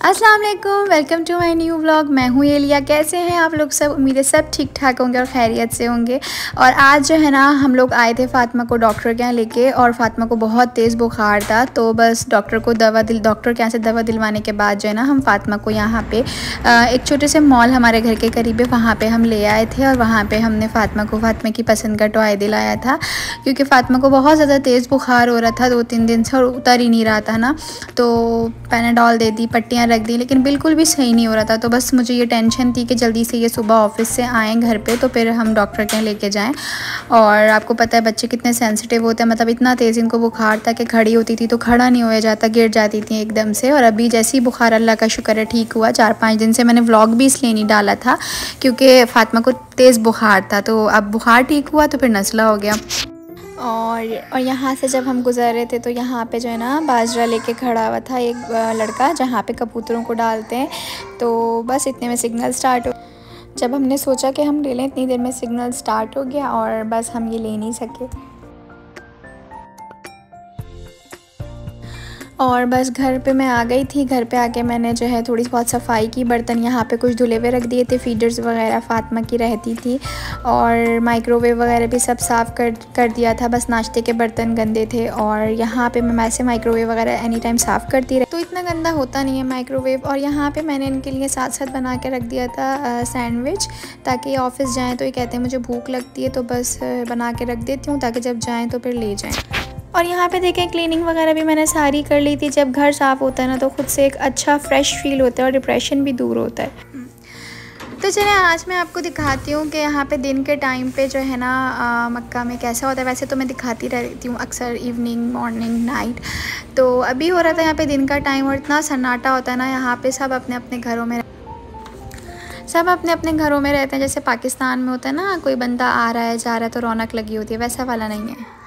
अस्सलाम वालेकुम to my new vlog मैं हूँ एलिया। कैसे हैं आप लोग सब? उम्मीदें सब ठीक ठाक होंगे और खैरियत से होंगे। और आज जो है ना, हम लोग आए थे फातिमा को डॉक्टर के यहाँ लेके और फातिमा को बहुत तेज़ बुखार था। तो बस डॉक्टर को दवा दिल, डॉक्टर के यहाँ से दवा दिलवाने के बाद जो है ना, हम फातिमा को यहाँ पे एक छोटे से मॉल हमारे घर के करीब है, वहाँ पर हम ले आए थे और वहाँ पर हमने फातिमा को, फातिमा की पसंद का टॉय दिलाया था। क्योंकि फातिमा को बहुत ज़्यादा तेज़ बुखार हो रहा था दो तीन दिन से और उतर ही नहीं रहा था ना। तो पैनाडॉल दे दी, पट्टियाँ रख दी, लेकिन बिल्कुल भी सही नहीं हो रहा था। तो बस मुझे ये टेंशन थी कि जल्दी से ये सुबह ऑफ़िस से आएँ घर पे तो फिर हम डॉक्टर के लेके जाएँ। और आपको पता है, बच्चे कितने सेंसिटिव होते हैं मतलब इतना तेज़ इनको बुखार था कि खड़ी होती थी तो खड़ा नहीं हो जाता, गिर जाती थी एकदम से। और अभी जैसे ही बुखार अल्लाह का शुक्र है, ठीक हुआ, चार पाँच दिन से मैंने व्लॉग भी इसलिए नहीं डाला था, क्योंकि फ़ातिमा को तेज़ बुखार था। तो अब बुखार ठीक हुआ तो फिर नस्ला हो गया। और और यहाँ से जब हम गुज़र रहे थे तो यहाँ पे जो है ना बाजरा लेके खड़ा हुआ था एक लड़का जहाँ पे कबूतरों को डालते हैं। तो बस इतने में सिग्नल स्टार्ट हो, जब हमने सोचा कि हम ले लें, इतनी देर में सिग्नल स्टार्ट हो गया और बस हम ये ले नहीं सके। और बस घर पे मैं आ गई थी। घर पे आके मैंने जो है थोड़ी बहुत सफ़ाई की, बर्तन यहाँ पे कुछ धुले हुए रख दिए थे। फीडर्स वगैरह फातमा की रहती थी और माइक्रोवेव वगैरह भी सब साफ़ कर कर दिया था। बस नाश्ते के बर्तन गंदे थे और यहाँ पे मैं वैसे माइक्रोवेव वगैरह एनी टाइम साफ़ करती रही तो इतना गंदा होता नहीं है माइक्रोवेव। और यहाँ पर मैंने इनके लिए साथ साथ बना के रख दिया था सैंडविच ताकि ऑफ़िस जाएँ तो ये कहते हैं मुझे भूख लगती है तो बस बना के रख देती हूँ ताकि जब जाएँ तो फिर ले जाएँ। और यहाँ पे देखें क्लीनिंग वगैरह भी मैंने सारी कर ली थी। जब घर साफ़ होता है ना तो ख़ुद से एक अच्छा फ़्रेश फील होता है और डिप्रेशन भी दूर होता है। तो चलिए, आज मैं आपको दिखाती हूँ कि यहाँ पे दिन के टाइम पे जो है ना मक्का में कैसा होता है। वैसे तो मैं दिखाती रहती हूँ अक्सर इवनिंग मॉर्निंग नाइट तो अभी हो रहा था यहाँ पे दिन का टाइम और इतना सन्नाटा होता है ना, यहाँ पे सब अपने अपने घरों में सब अपने अपने घरों में रहते हैं। जैसे पाकिस्तान में होता है ना, कोई बंदा आ रहा है, जा रहा है तो रौनक लगी होती है, वैसा वाला नहीं है।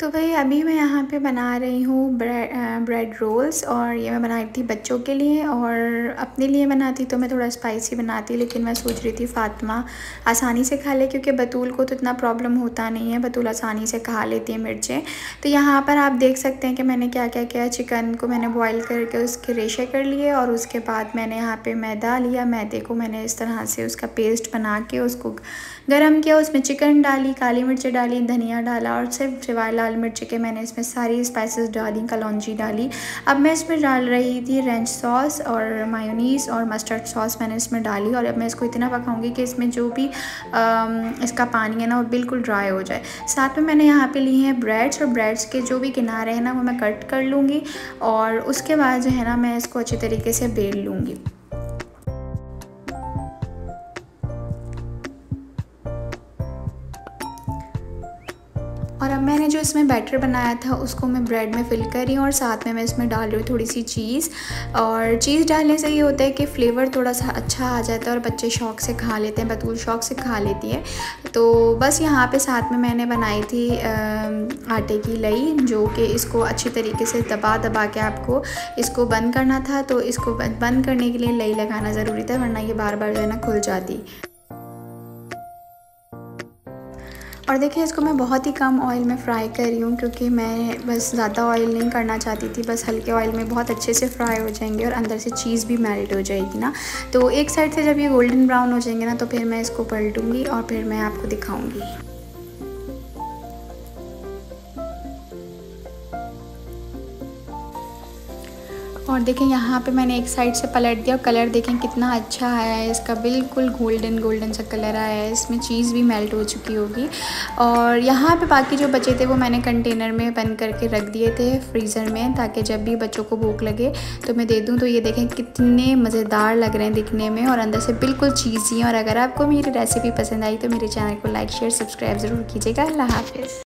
तो भाई अभी मैं यहाँ पे बना रही हूँ ब्रेड ब्रेड रोल्स और ये मैं बनाई थी बच्चों के लिए और अपने लिए बनाती तो मैं थोड़ा स्पाइसी बनाती लेकिन मैं सोच रही थी फ़ातिमा आसानी से खा ले क्योंकि बतूल को तो इतना प्रॉब्लम होता नहीं है, बतूल आसानी से खा लेती है मिर्चें। तो यहाँ पर आप देख सकते हैं कि मैंने क्या क्या, किया चिकन को मैंने बॉयल करके उसके रेशे कर लिए और उसके बाद मैंने यहाँ पर मैदा लिया। मैदे को मैंने इस तरह से उसका पेस्ट बना के उसको गर्म किया। उसमें चिकन डाली, काली मिर्चें डाली, धनिया डाला और सिर्फ़ सिवाय मिर्च के मैंने इसमें सारी स्पाइसेस डाली कलौजी डाली। अब मैं इसमें डाल रही थी रेंच सॉस और मायोनीस और मस्टर्ड सॉस मैंने इसमें डाली और अब मैं इसको इतना पकाऊँगी कि इसमें जो भी आ, इसका पानी है ना वो बिल्कुल ड्राई हो जाए। साथ में मैंने यहाँ पे लिए हैं ब्रेड्स और ब्रेड्स के जो भी किनारे हैं ना वो मैं कट कर लूँगी और उसके बाद जो है ना मैं इसको अच्छे तरीके से बेल लूँगी। और अब मैंने जो इसमें बैटर बनाया था, उसको मैं ब्रेड में फिल कर रही हूँ और साथ में मैं इसमें डाल रही हूँ थोड़ी सी चीज़। और चीज़ डालने से ये होता है कि फ्लेवर थोड़ा सा अच्छा आ जाता है और बच्चे शौक से खा लेते हैं, बतूल शौक से खा लेती है। तो बस यहाँ पे साथ में मैंने बनाई थी आटे की लई, जो कि इसको अच्छी तरीके से दबा दबा के आपको इसको बंद करना था। तो इसको बंद करने के लिए लई लगाना ज़रूरी था, वरना ये बार बार जो है ना खुल जाती। और देखिए, इसको मैं बहुत ही कम ऑयल में फ्राई कर रही हूँ क्योंकि मैं बस ज़्यादा ऑयल नहीं करना चाहती थी। बस हल्के ऑयल में बहुत अच्छे से फ्राई हो जाएँगे और अंदर से चीज़ भी मेल्ट हो जाएगी ना। तो एक साइड से जब ये गोल्डन ब्राउन हो जाएँगे ना तो फिर मैं इसको पलटूँगी और फिर मैं आपको दिखाऊँगी। और देखें, यहाँ पे मैंने एक साइड से पलट दिया और कलर देखें, कितना अच्छा आया है। इसका बिल्कुल गोल्डन गोल्डन सा कलर आया है। इसमें चीज़ भी मेल्ट हो चुकी होगी। और यहाँ पे बाकी जो बचे थे, वो मैंने कंटेनर में बंद करके रख दिए थे फ्रीज़र में, ताकि जब भी बच्चों को भूख लगे तो मैं दे दूँ। तो ये देखें, कितने मज़ेदार लग रहे हैं दिखने में और अंदर से बिल्कुल चीज़ी और अगर आपको मेरी रेसिपी पसंद आई तो मेरे चैनल को लाइक शेयर सब्सक्राइब ज़रूर कीजिएगा। अल्लाह हाफिज़।